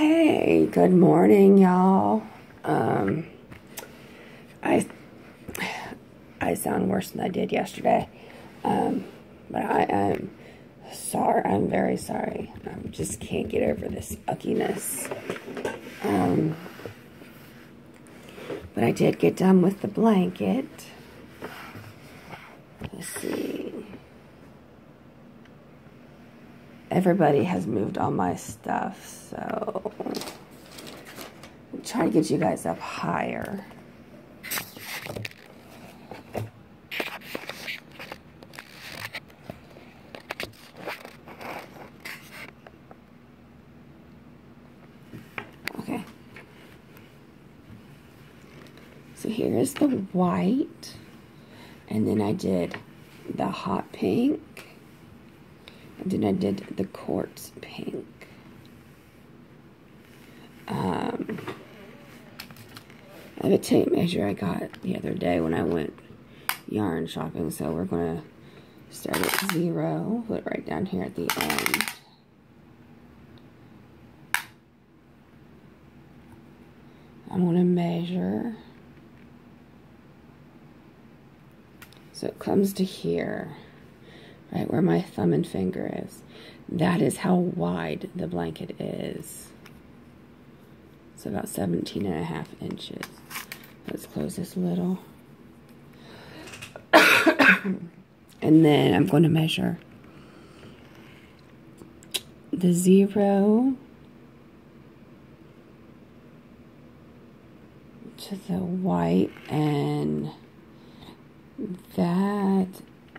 Hey, good morning, y'all. Um, I I sound worse than I did yesterday, um, but I am sorry. I'm very sorry. I just can't get over this uckiness. Um, but I did get done with the blanket. Let's see. Everybody has moved all my stuff, so I'm trying to get you guys up higher. Okay. So here is the white. And then I did the hot pink. Then I did the quartz pink. Um, I have a tape measure I got the other day when I went yarn shopping. So we're going to start at zero. Put it right down here at the end. I'm going to measure. So it comes to here, right where my thumb and finger is. That is how wide the blanket is. It's about 17 and a half inches. Let's close this little. and then I'm going to measure the zero to the white and that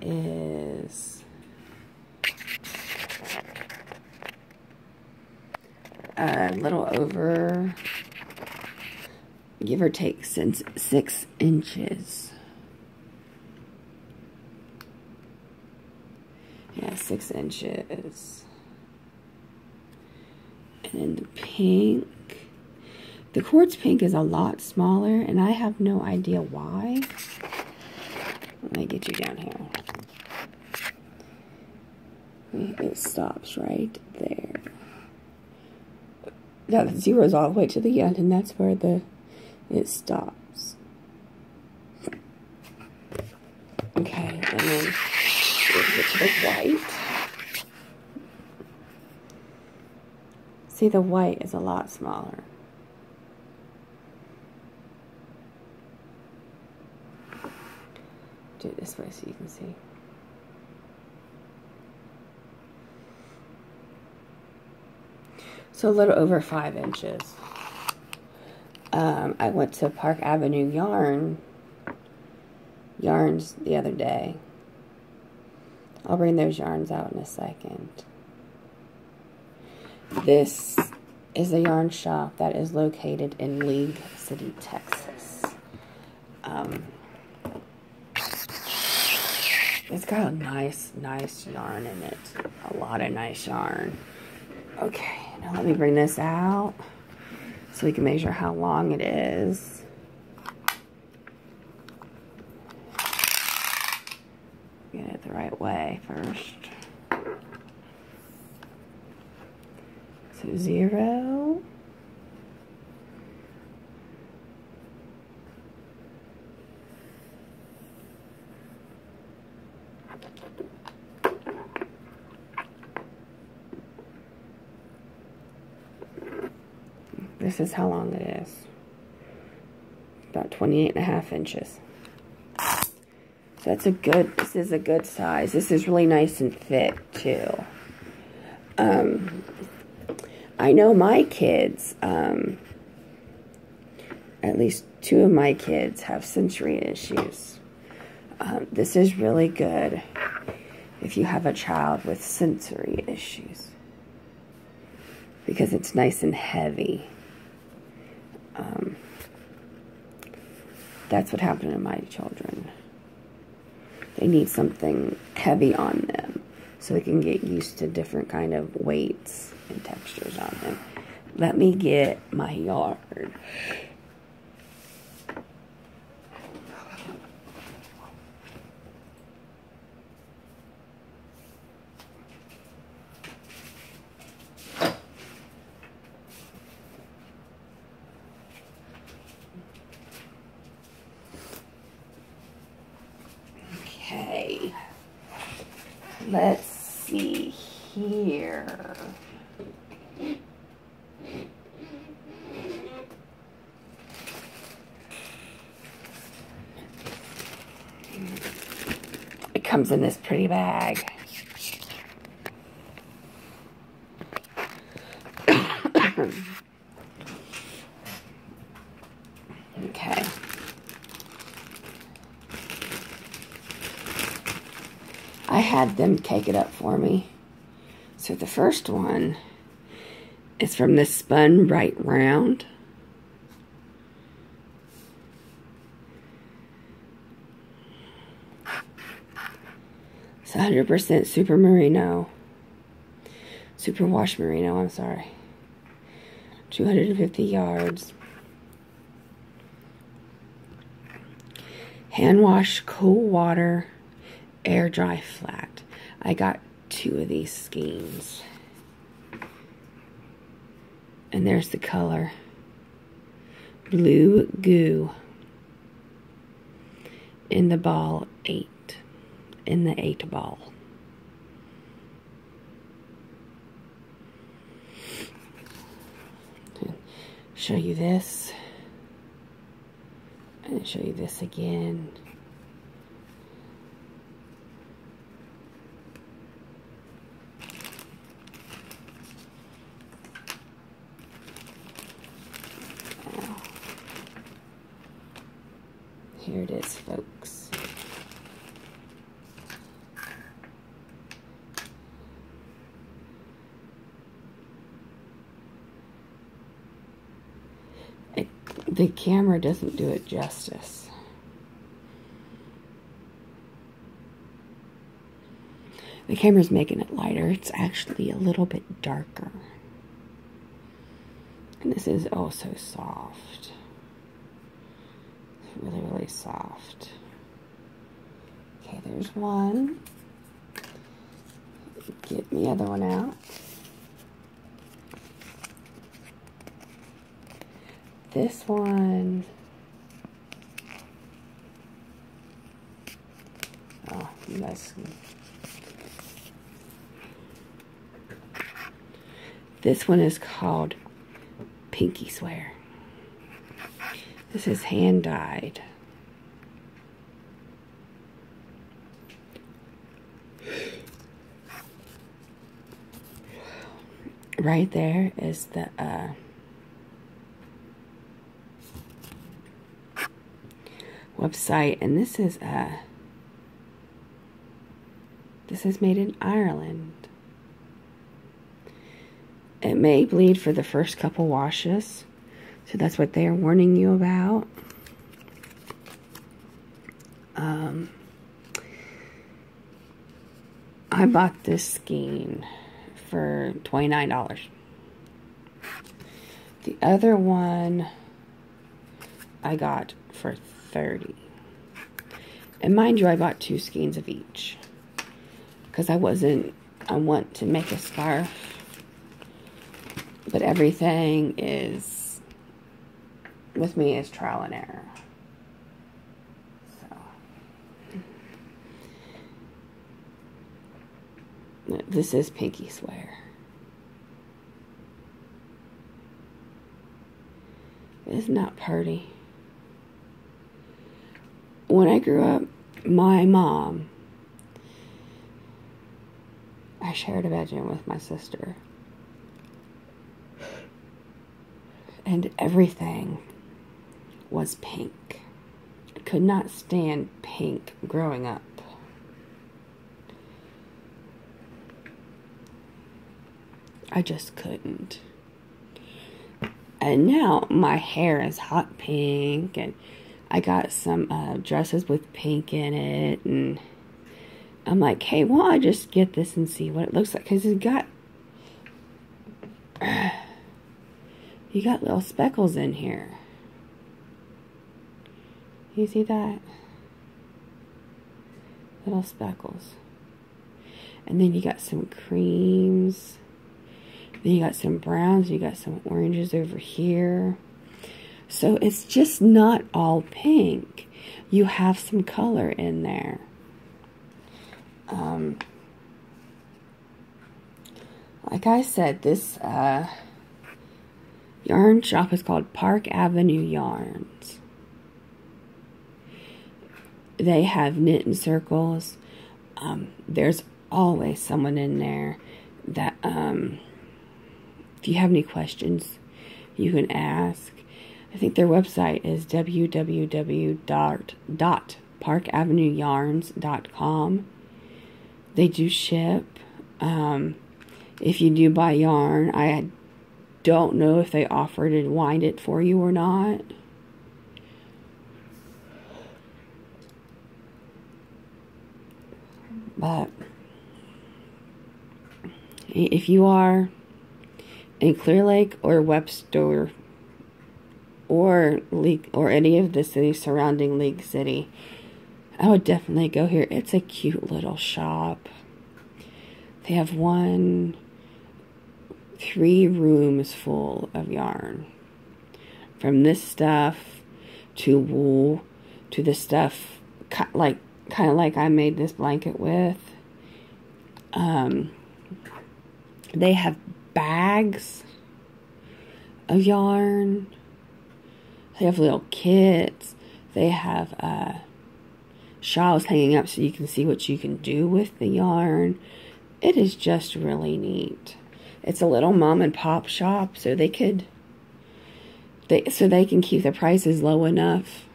is a little over give or take since six inches yeah six inches and then the pink the quartz pink is a lot smaller, and I have no idea why. Let me get you down here. It stops right there. Now the zero's all the way to the end, and that's where the it stops. Okay, and then get to the white. See, the white is a lot smaller. do it this way so you can see. So a little over five inches. Um, I went to Park Avenue Yarn yarns the other day. I'll bring those yarns out in a second. This is a yarn shop that is located in League City, Texas. Um, it's got a nice, nice yarn in it. A lot of nice yarn. Okay, now let me bring this out so we can measure how long it is. Get it the right way first. So zero. This is how long it is. About 28 and a half inches. So that's a good, this is a good size. This is really nice and thick too. Um, I know my kids, um, at least two of my kids have sensory issues. Um, this is really good if you have a child with sensory issues because it's nice and heavy. Um, that's what happened to my children. They need something heavy on them so they can get used to different kind of weights and textures on them. Let me get my yard. Let's see here. It comes in this pretty bag. okay. I had them take it up for me. So the first one is from the Spun Right Round. It's 100% Super Merino. Super Wash Merino, I'm sorry. 250 yards. Hand wash, cool water, air dry flat. I got two of these skeins. And there's the color. Blue Goo. In the ball 8 in the eight ball. Show you this. And show you this again. Here it is, folks. the camera doesn't do it justice. The camera's making it lighter. It's actually a little bit darker. And this is oh so soft. Really, really soft. Okay, there's one. Get the other one out. this one. Oh, guys. This one is called Pinky Swear. This is hand dyed. Right there is the uh, website, and this is uh, this is made in Ireland. It may bleed for the first couple washes, so that's what they are warning you about. Um, I bought this skein for $29. The other one I got for 30 And mind you, I bought two skeins of each. Because I wasn't, I want to make a scarf. But everything is, with me, is trial and error. So. This is Pinky Swear. It's not pretty when I grew up, my mom, I shared a bedroom with my sister. And everything was pink. I could not stand pink growing up. I just couldn't. And now my hair is hot pink and I got some uh, dresses with pink in it, and I'm like, hey, why don't I just get this and see what it looks like? Because it's got, you got little speckles in here. You see that? Little speckles. And then you got some creams. Then you got some browns. You got some oranges over here. So it's just not all pink. You have some color in there. Um, like I said, this uh, yarn shop is called Park Avenue Yarns. They have knitting circles. Um, there's always someone in there that, um, if you have any questions, you can ask. I think their website is www.parkavenueyarns.com. They do ship. Um, if you do buy yarn, I don't know if they offer to wind it for you or not. But if you are in Clear Lake or Webster or League or any of the cities surrounding League City, I would definitely go here. It's a cute little shop. They have one, three rooms full of yarn. From this stuff to wool to the stuff cut like kind of like I made this blanket with. Um, they have bags of yarn. They have little kits. They have uh, shawls hanging up so you can see what you can do with the yarn. It is just really neat. It's a little mom and pop shop, so they could they so they can keep the prices low enough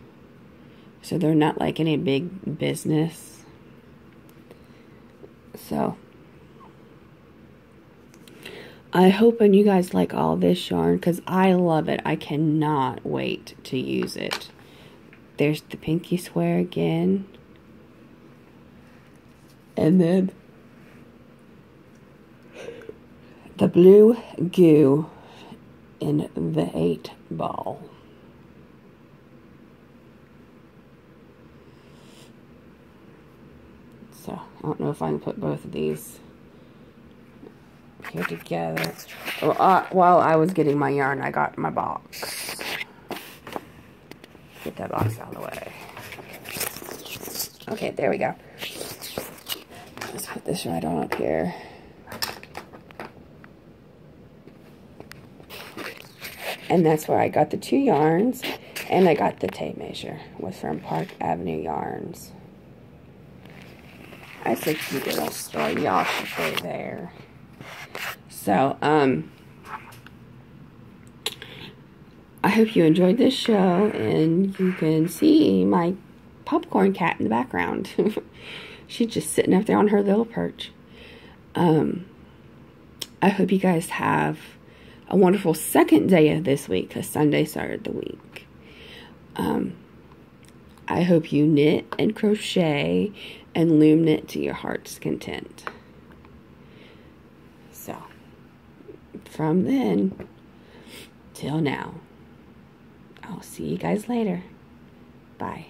so they're not like any big business. So I hope and you guys like all this yarn because I love it. I cannot wait to use it. There's the pinky square again. And then the blue goo in the eight ball. So I don't know if I can put both of these here together. Well, uh, while I was getting my yarn, I got my box. Get that box out of the way. Okay, there we go. Let's put this right on up here. And that's where I got the two yarns. And I got the tape measure. Was from Park Avenue Yarns. That's a cute little story. Y'all should go there. So, um, I hope you enjoyed this show and you can see my popcorn cat in the background. She's just sitting up there on her little perch. Um, I hope you guys have a wonderful second day of this week because Sunday started the week. Um, I hope you knit and crochet and loom knit to your heart's content. So, from then till now, I'll see you guys later. Bye.